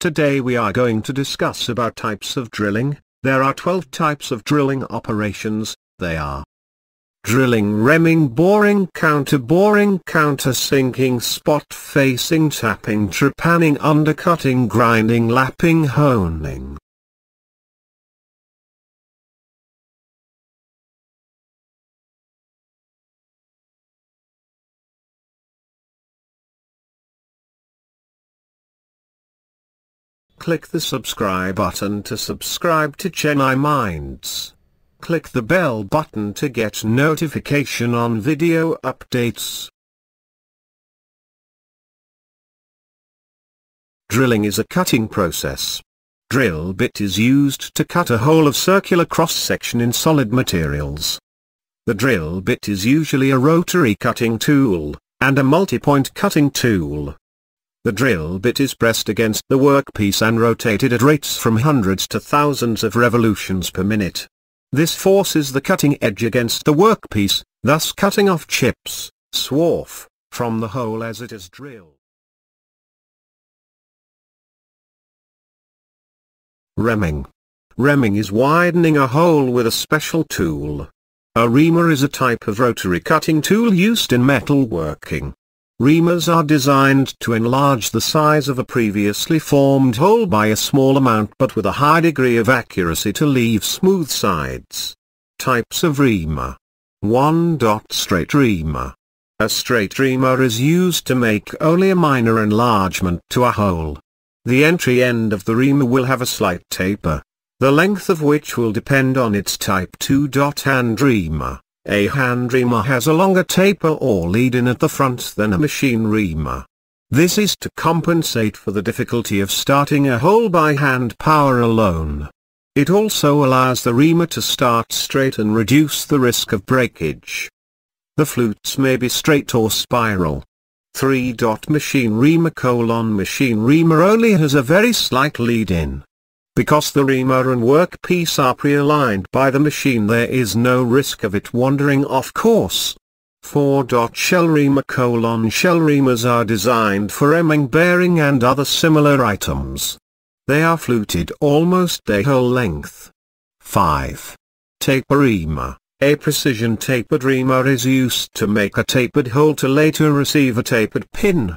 Today we are going to discuss about types of drilling. There are 12 types of drilling operations, they are drilling reaming boring counter boring counter sinking spot facing tapping trepanning undercutting grinding lapping honing. Click the subscribe button to subscribe to Chennai Minds. Click the bell button to get notification on video updates. Drilling is a cutting process. Drill bit is used to cut a hole of circular cross-section in solid materials. The drill bit is usually a rotary cutting tool, and a multi-point cutting tool. The drill bit is pressed against the workpiece and rotated at rates from hundreds to thousands of revolutions per minute. This forces the cutting edge against the workpiece, thus cutting off chips, swarf, from the hole as it is drilled. Reaming. Reaming is widening a hole with a special tool. A reamer is a type of rotary cutting tool used in metal working. Reamers are designed to enlarge the size of a previously formed hole by a small amount but with a high degree of accuracy to leave smooth sides. Types of reamer. 1. Straight reamer. A straight reamer is used to make only a minor enlargement to a hole. The entry end of the reamer will have a slight taper, the length of which will depend on its type 2. Hand reamer. A hand reamer has a longer taper or lead-in at the front than a machine reamer. This is to compensate for the difficulty of starting a hole by hand power alone. It also allows the reamer to start straight and reduce the risk of breakage. The flutes may be straight or spiral. 3. Machine reamer colon Machine reamer only has a very slight lead-in. Because the reamer and workpiece are pre-aligned by the machine there is no risk of it wandering off course. 4. Shell reamer colon Shell reamers are designed for reaming bearing and other similar items. They are fluted almost their whole length. 5. Taper reamer. A precision tapered reamer is used to make a tapered hole to later receive a tapered pin.